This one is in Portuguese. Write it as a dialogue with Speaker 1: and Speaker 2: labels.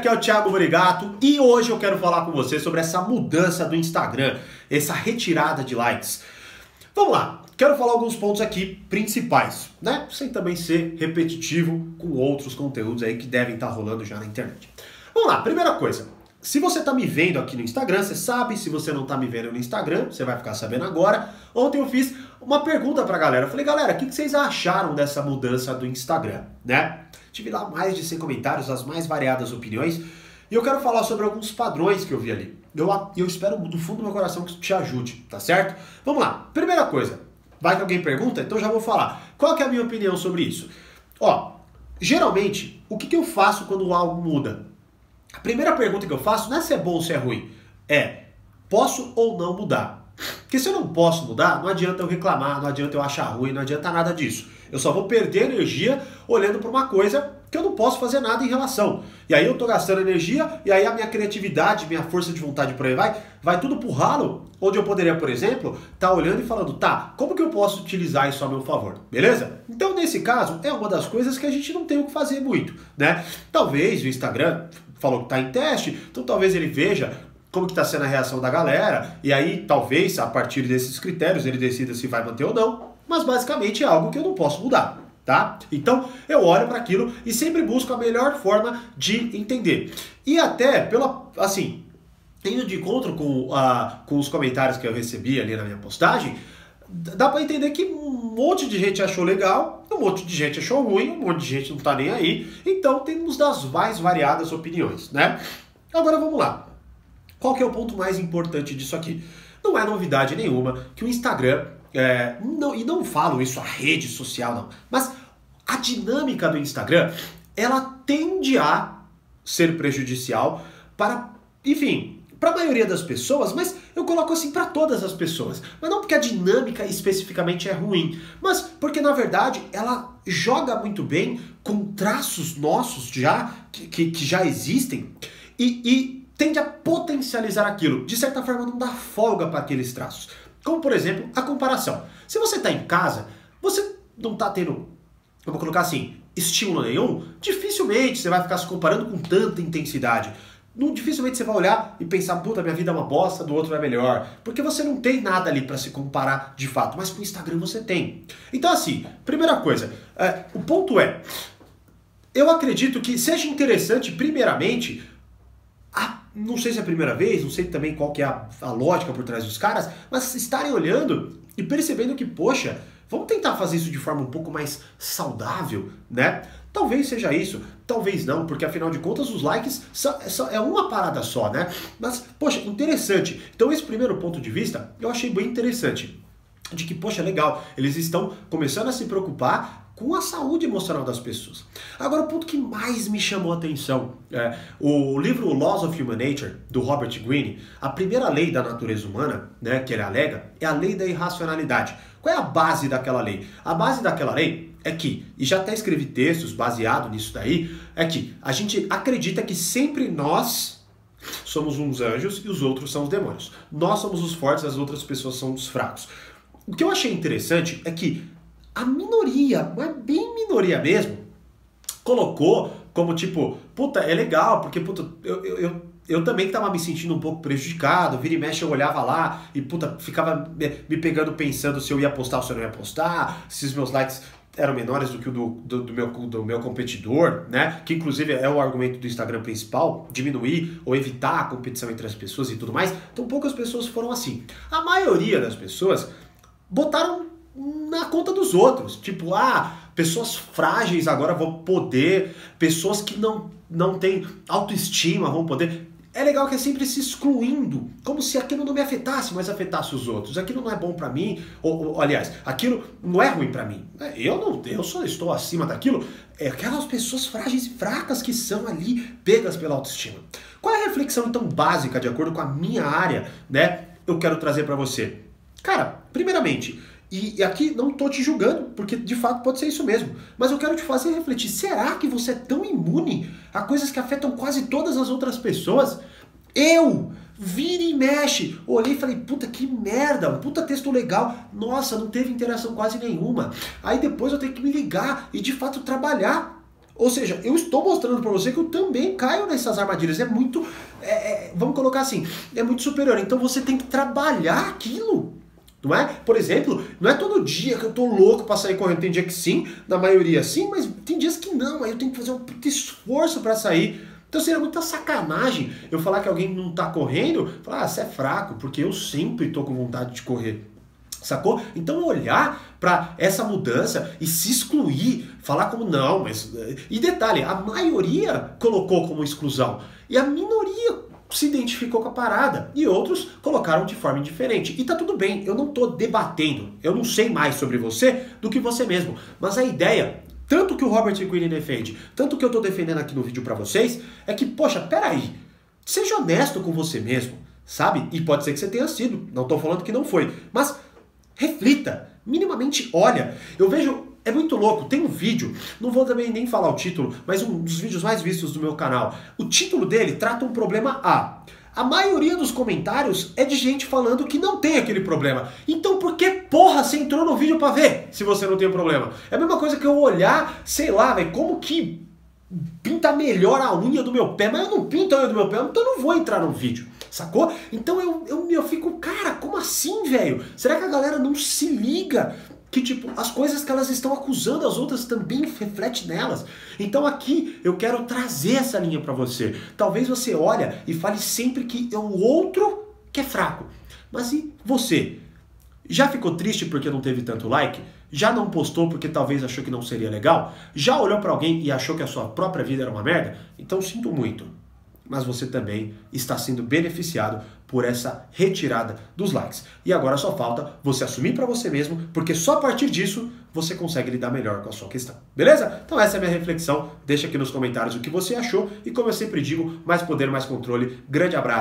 Speaker 1: Aqui é o Thiago Brigato e hoje eu quero falar com você sobre essa mudança do Instagram, essa retirada de likes. Vamos lá, quero falar alguns pontos aqui principais, né? Sem também ser repetitivo com outros conteúdos aí que devem estar rolando já na internet. Vamos lá, primeira coisa. Se você está me vendo aqui no Instagram, você sabe. Se você não está me vendo no Instagram, você vai ficar sabendo agora. Ontem eu fiz uma pergunta para a galera. Eu falei, galera, o que vocês acharam dessa mudança do Instagram, né? Tive lá mais de 100 comentários, as mais variadas opiniões. E eu quero falar sobre alguns padrões que eu vi ali. Eu, eu espero do fundo do meu coração que isso te ajude, tá certo? Vamos lá. Primeira coisa. Vai que alguém pergunta? Então já vou falar. Qual é a minha opinião sobre isso? Ó, geralmente, o que, que eu faço quando algo muda? A primeira pergunta que eu faço não é se é bom ou se é ruim. É, posso ou não mudar? Porque se eu não posso mudar, não adianta eu reclamar, não adianta eu achar ruim, não adianta nada disso. Eu só vou perder energia olhando para uma coisa que eu não posso fazer nada em relação. E aí eu estou gastando energia, e aí a minha criatividade, minha força de vontade por aí vai, vai tudo pro ralo, onde eu poderia, por exemplo, estar tá olhando e falando, tá, como que eu posso utilizar isso a meu favor? Beleza? Então, nesse caso, é uma das coisas que a gente não tem o que fazer muito, né? Talvez o Instagram falou que está em teste, então talvez ele veja como que está sendo a reação da galera, e aí talvez a partir desses critérios ele decida se vai manter ou não, mas basicamente é algo que eu não posso mudar. Tá? Então eu olho para aquilo e sempre busco a melhor forma de entender. E até pela assim, indo de encontro com, uh, com os comentários que eu recebi ali na minha postagem, dá para entender que monte de gente achou legal, um monte de gente achou ruim, um monte de gente não tá nem aí. Então temos das mais variadas opiniões, né? Agora vamos lá. Qual que é o ponto mais importante disso aqui? Não é novidade nenhuma que o Instagram, é, não, e não falo isso a rede social não, mas a dinâmica do Instagram, ela tende a ser prejudicial para, enfim, para a maioria das pessoas, mas eu coloco assim para todas as pessoas. Mas não porque a dinâmica especificamente é ruim, mas porque na verdade ela joga muito bem com traços nossos já que, que, que já existem e, e tende a potencializar aquilo. De certa forma, não dá folga para aqueles traços. Como, por exemplo, a comparação. Se você está em casa, você não está tendo, eu vou colocar assim, estímulo nenhum, dificilmente você vai ficar se comparando com tanta intensidade. Não, dificilmente você vai olhar e pensar, puta, minha vida é uma bosta, do outro é melhor. Porque você não tem nada ali para se comparar de fato, mas com o Instagram você tem. Então, assim, primeira coisa, é, o ponto é, eu acredito que seja interessante, primeiramente, não sei se é a primeira vez, não sei também qual que é a, a lógica por trás dos caras, mas estarem olhando e percebendo que, poxa, vamos tentar fazer isso de forma um pouco mais saudável, né? Talvez seja isso, talvez não, porque afinal de contas os likes é uma parada só, né? Mas, poxa, interessante. Então esse primeiro ponto de vista eu achei bem interessante. De que, poxa, legal, eles estão começando a se preocupar com a saúde emocional das pessoas. Agora, o ponto que mais me chamou a atenção é o livro Laws of Human Nature, do Robert Greene, a primeira lei da natureza humana, né, que ele alega, é a lei da irracionalidade. Qual é a base daquela lei? A base daquela lei é que, e já até escrevi textos baseado nisso daí, é que a gente acredita que sempre nós somos uns anjos e os outros são os demônios. Nós somos os fortes, as outras pessoas são os fracos. O que eu achei interessante é que a minoria, mas bem minoria mesmo, colocou como tipo, puta, é legal, porque puta, eu, eu, eu, eu também estava me sentindo um pouco prejudicado, vira e mexe eu olhava lá e puta, ficava me, me pegando pensando se eu ia postar ou se eu não ia postar, se os meus likes eram menores do que o do, do, do, meu, do meu competidor, né? Que inclusive é o argumento do Instagram principal, diminuir ou evitar a competição entre as pessoas e tudo mais. Então poucas pessoas foram assim. A maioria das pessoas botaram na conta dos outros. Tipo, ah, pessoas frágeis agora vão poder, pessoas que não, não têm autoestima vão poder. É legal que é sempre se excluindo, como se aquilo não me afetasse, mas afetasse os outros. Aquilo não é bom para mim, ou, ou, aliás, aquilo não é ruim para mim. Eu não, eu só estou acima daquilo. É aquelas pessoas frágeis e fracas que são ali pegas pela autoestima. Qual é a reflexão então básica de acordo com a minha área, né? Eu quero trazer para você. Cara, primeiramente, e, aqui não estou te julgando, porque de fato pode ser isso mesmo. Mas eu quero te fazer refletir: será que você é tão imune a coisas que afetam quase todas as outras pessoas? Eu! Vira e mexe. Olhei e falei, puta que merda, um puta texto legal. Nossa, não teve interação quase nenhuma. Aí depois eu tenho que me ligar e de fato trabalhar Ou seja, eu estou mostrando para você que eu também caio nessas armadilhas. É muito, é, é, vamos colocar assim, é muito superior. Então você tem que trabalhar aquilo. Não é? Por exemplo, não é todo dia que eu tô louco para sair correndo. Tem dia que sim, na maioria sim, mas tem dias que não. Aí eu tenho que fazer um esforço para sair. Então seria muita sacanagem eu falar que alguém não tá correndo, falar, ah, você é fraco, porque eu sempre tô com vontade de correr. Sacou? Então olhar para essa mudança e se excluir, falar como não, mas. E detalhe, a maioria colocou como exclusão. E a minoria se identificou com a parada e outros colocaram de forma diferente. E tá tudo bem, eu não tô debatendo, eu não sei mais sobre você do que você mesmo. Mas a ideia, tanto que o Robert Greene defende, tanto que eu tô defendendo aqui no vídeo para vocês, é que, poxa, peraí, seja honesto com você mesmo, sabe? E pode ser que você tenha sido, não tô falando que não foi, mas reflita, minimamente olha. Eu vejo, é muito louco, tem um vídeo, não vou também nem falar o título, mas um dos vídeos mais vistos do meu canal. O título dele trata um problema A. A maioria dos comentários é de gente falando que não tem aquele problema. Então por que porra você entrou no vídeo para ver se você não tem o problema? É a mesma coisa que eu olhar, sei lá, velho, como que pinta melhor a unha do meu pé, mas eu não pinto a unha do meu pé, então eu não vou entrar no vídeo. Sacou? Então eu, eu, eu fico, cara, como assim, velho? Será que a galera não se liga que tipo as coisas que elas estão acusando as outras também reflete nelas. Então aqui eu quero trazer essa linha para você. Talvez você olha e fale sempre que é o outro que é fraco. Mas e você? Já ficou triste porque não teve tanto like? Já não postou porque talvez achou que não seria legal? Já olhou para alguém e achou que a sua própria vida era uma merda? Então sinto muito mas você também está sendo beneficiado por essa retirada dos likes. E agora só falta você assumir para você mesmo, porque só a partir disso você consegue lidar melhor com a sua questão. Beleza? Então essa é a minha reflexão. Deixa aqui nos comentários o que você achou e como eu sempre digo, mais poder, mais controle. Grande abraço.